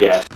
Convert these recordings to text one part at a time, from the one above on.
Yes.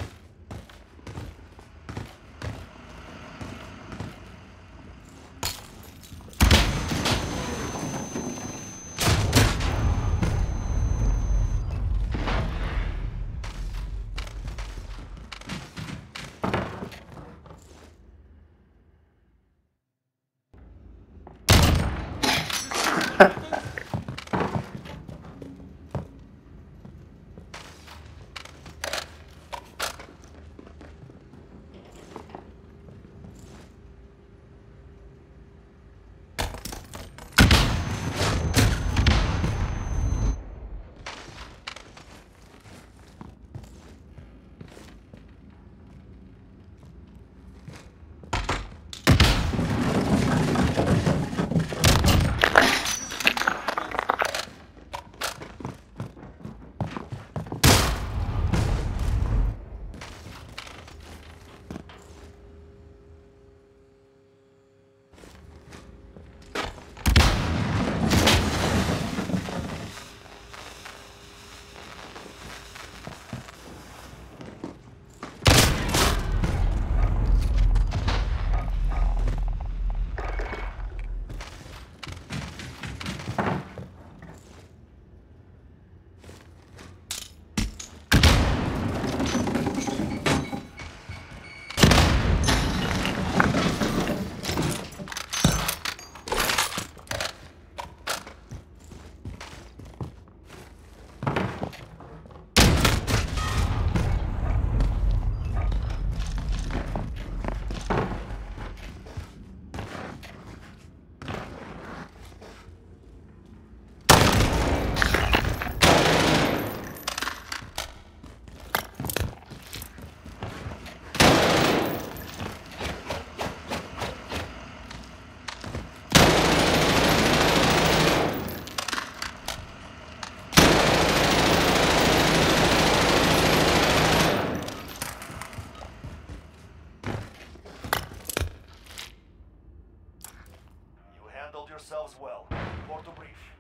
yourselves well. Report to brief.